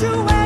graduate.